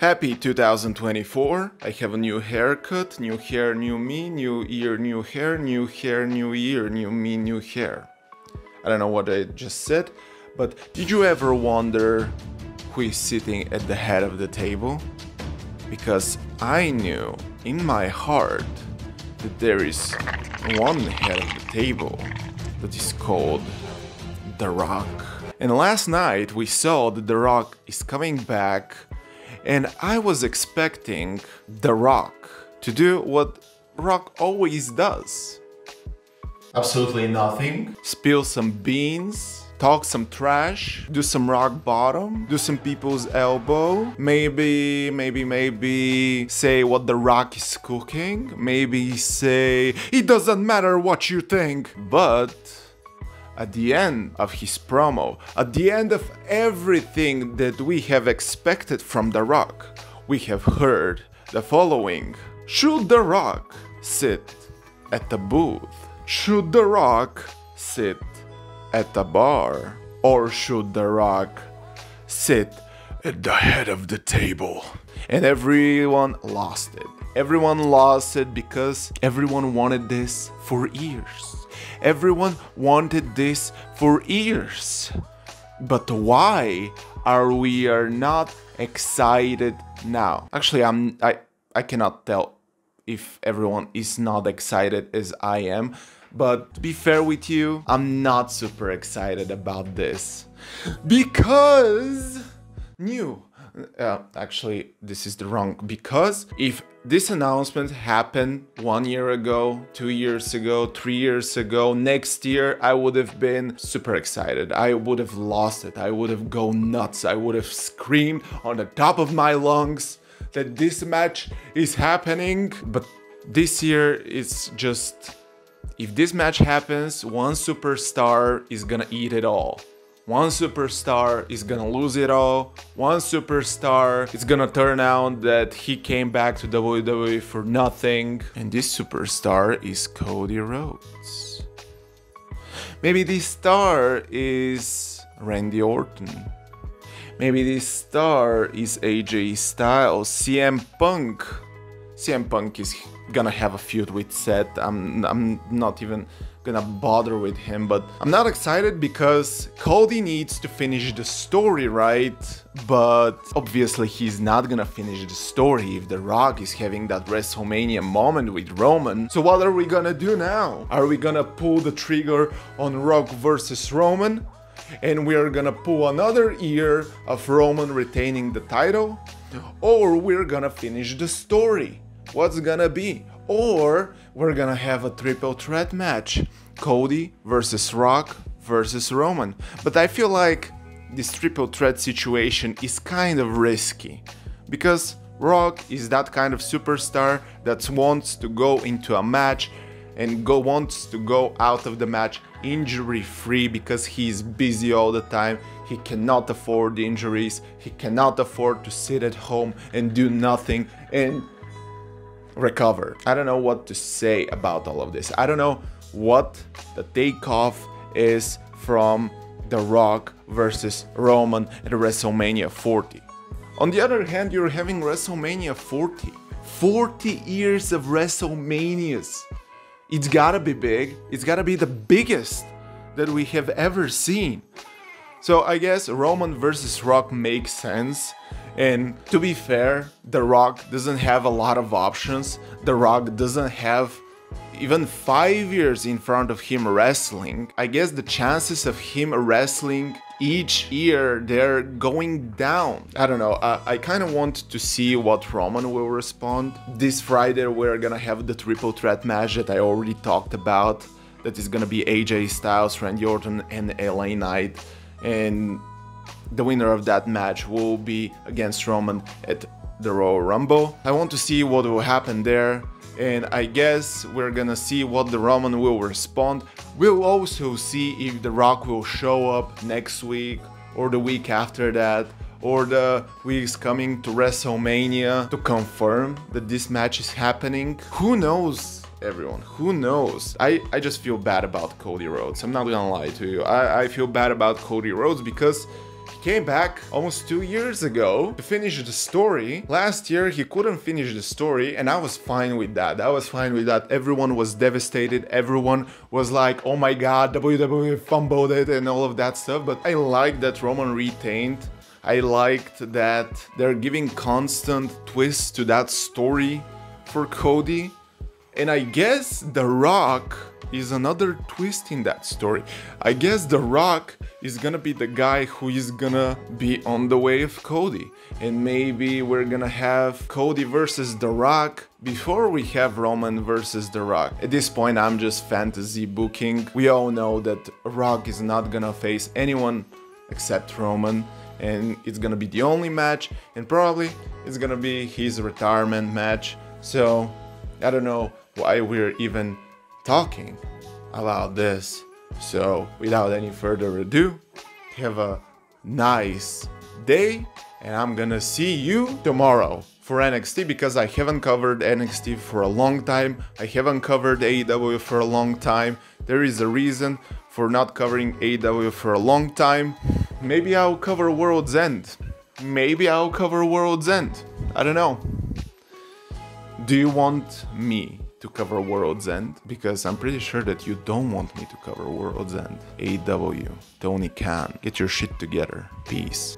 Happy 2024. I have a new haircut, new hair, new me, new year, new hair, new hair, new year, new me, new hair. I don't know what I just said, but did you ever wonder who is sitting at the head of the table? Because I knew in my heart that there is one head of the table that is called The Rock. And last night we saw that The Rock is coming back and I was expecting The Rock to do what Rock always does. Absolutely nothing. Spill some beans, talk some trash, do some rock bottom, do some people's elbow, maybe, maybe, maybe say what the rock is cooking, maybe say it doesn't matter what you think, but at the end of his promo, at the end of everything that we have expected from The Rock, we have heard the following Should The Rock sit at the booth? Should The Rock sit at the bar? Or should The Rock sit at the head of the table? And everyone lost it. Everyone lost it because everyone wanted this for years. Everyone wanted this for years. But why are we are not excited now? Actually, I'm I I cannot tell if everyone is not excited as I am. But to be fair with you, I'm not super excited about this. Because new uh, actually this is the wrong because if this announcement happened one year ago two years ago three years ago next year i would have been super excited. I would have lost it. I would have gone nuts. I would have screamed on the top of my lungs that this match is happening. But this year it's just if this match happens one superstar is gonna eat it all one superstar is gonna lose it all. One superstar is gonna turn out that he came back to WWE for nothing. And this superstar is Cody Rhodes. Maybe this star is Randy Orton. Maybe this star is AJ Styles, CM Punk. CM Punk is gonna have a feud with Seth. I'm, I'm not even gonna bother with him, but I'm not excited because Cody needs to finish the story, right? But obviously he's not gonna finish the story if The Rock is having that WrestleMania moment with Roman. So what are we gonna do now? Are we gonna pull the trigger on Rock versus Roman? And we are gonna pull another year of Roman retaining the title? Or we're gonna finish the story? What's gonna be? Or we're gonna have a triple threat match Cody versus Rock versus Roman. But I feel like this triple threat situation is kind of risky because Rock is that kind of superstar that wants to go into a match and go wants to go out of the match injury free because he's busy all the time he cannot afford injuries he cannot afford to sit at home and do nothing and recover. I don't know what to say about all of this. I don't know what the takeoff is from The Rock versus Roman at WrestleMania 40. On the other hand, you're having WrestleMania 40. 40 years of WrestleManias. It's gotta be big. It's gotta be the biggest that we have ever seen. So I guess Roman versus Rock makes sense. And to be fair, The Rock doesn't have a lot of options. The Rock doesn't have even five years in front of him wrestling. I guess the chances of him wrestling each year they're going down. I don't know. I, I kind of want to see what Roman will respond. This Friday we're gonna have the triple threat match that I already talked about. That is gonna be AJ Styles, Randy Orton, and LA Knight. And the winner of that match will be against Roman at the Royal Rumble. I want to see what will happen there and I guess we're gonna see what the Roman will respond. We'll also see if The Rock will show up next week or the week after that or the weeks coming to WrestleMania to confirm that this match is happening. Who knows? everyone. Who knows? I, I just feel bad about Cody Rhodes. I'm not gonna lie to you. I, I feel bad about Cody Rhodes because came back almost two years ago to finish the story. Last year he couldn't finish the story and I was fine with that. I was fine with that. Everyone was devastated. Everyone was like, oh my god, WWE fumbled it and all of that stuff. But I like that Roman retained. I liked that they're giving constant twists to that story for Cody. And I guess The Rock is another twist in that story. I guess The Rock is gonna be the guy who is gonna be on the way of Cody. And maybe we're gonna have Cody versus The Rock before we have Roman versus The Rock. At this point, I'm just fantasy booking. We all know that Rock is not gonna face anyone except Roman. And it's gonna be the only match, and probably it's gonna be his retirement match. So, I don't know why we're even talking about this. So, without any further ado, have a nice day, and I'm gonna see you tomorrow for NXT because I haven't covered NXT for a long time. I haven't covered AEW for a long time. There is a reason for not covering AEW for a long time. Maybe I'll cover World's End. Maybe I'll cover World's End. I don't know. Do you want me to cover World's End? Because I'm pretty sure that you don't want me to cover World's End. AW, Tony Khan, get your shit together. Peace.